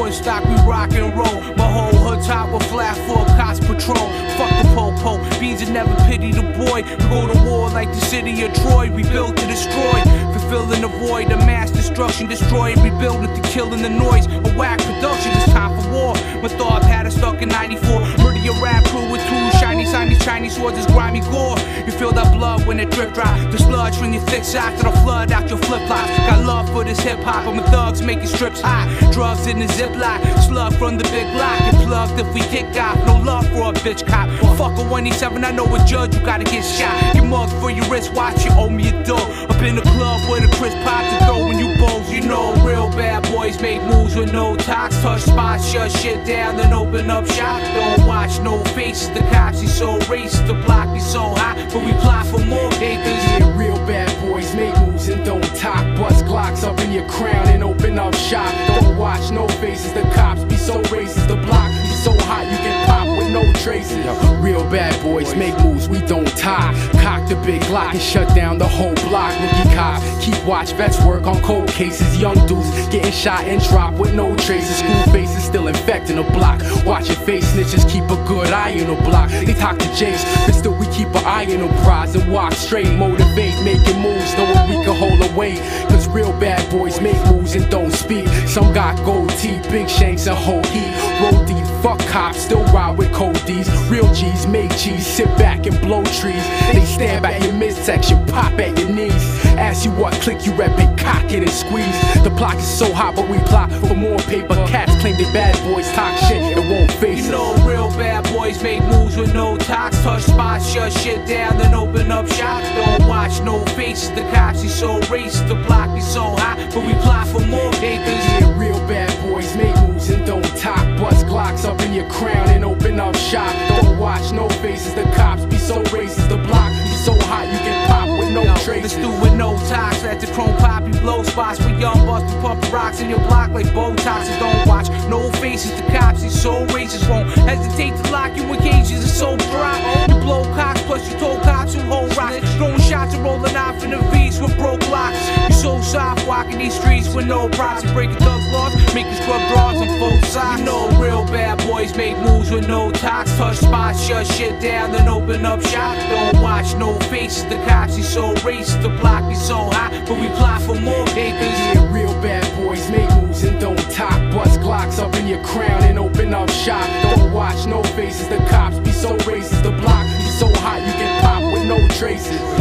one stock, we rock and roll. My whole hood top will flat for cops patrol. Fuck the po-po, beans and never pity the boy. We go to war like the city of Troy, we build to destroy. Fulfilling the void, of mass destruction, destroy and rebuild it to killing the noise. A whack production, it's time for war. My thought had us stuck in 94. Murder your rap crew with two shiny, shiny Chinese swords, is grimy gore. You feel that blood when it drip drop. The sludge from your thick socks that'll flood out your flip flops. Got love for this hip hop, but my thugs making strips hot. Drugs in the ziplock, slug from the big block. Get plugged if we kick off. No love for a bitch cop. Fuck a 187, I know a judge, you gotta get shot. Get mugged for your wristwatch, you owe me a dough. Up in the club where the Chris pops and throwing you bowls. You know, real bad boys make moves with no talks. Touch spots, shut shit down, then open up shop. Don't watch no faces, the cops, he's so racist. The block be so hot, but we plot for more acres. Yeah, real bad boys make moves and don't talk. Bust Glocks up in your crown and open up shop. Don't watch no faces, the cops be so racist. The block be so hot, you get pop with no traces. Real bad boys make moves, we don't talk. The big Glock and shut down the whole block. Rookie cop, keep watch, vets work on cold cases. Young dudes getting shot and dropped with no traces. School faces still infecting the block. Watch your face, snitches keep a good eye on the block. They talk to James, but still we keep an eye on the prize and walk straight. Motivate, making moves, knowing we can hold away. Cause real bad boys make moves and don't speak. Some got gold teeth, big shanks, and whole heat. Roll deep, fuck cops, still ride with cold D's. Real G's make cheese, sit back and blow trees. They stand by your midsection, pop at your knees. Ask you what click you rep and cock it and squeeze. The block is so hot, but we plot for more paper. Cats claim they bad boys, talk shit and won't face it. You know, real bad make moves with no talks. Touch spots, shut shit down, then open up shops. Don't watch no faces, the cops, he's so racist. The block be so hot, but we plot for more acres. Yeah, real bad boys make moves and don't talk. Bust Glocks up in your crown and open up shop. Don't watch no faces, the cops be so racist. The block be so hot, you get pop with no Let's traces. do with no talks. Let the chrome poppy blow spots. We young bust pump rocks in your block like Botox. And don't watch no faces. The cops, he's so racist. Won't hesitate to lock you in cages. It's so dry. You blow cocks, plus you told cops who hold rocks. Throwing shots and rolling off in the V's with broke locks. You so soft walking these streets with no props. Breaking thugs laws, making scrub draws and full socks. You know, real bad boys make moves with no talks. Touch spots, shut shit down, then open up shop. Don't watch no faces. The cops, he's so racist. The block is so hot, but we plot for more acres. Yeah, real bad boys make moves and don't talk. Bust Glocks up in your crown and open up shop. Don't no faces, the cops be so racist. The block be so hot, you get pop with no traces.